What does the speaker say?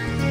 Bye.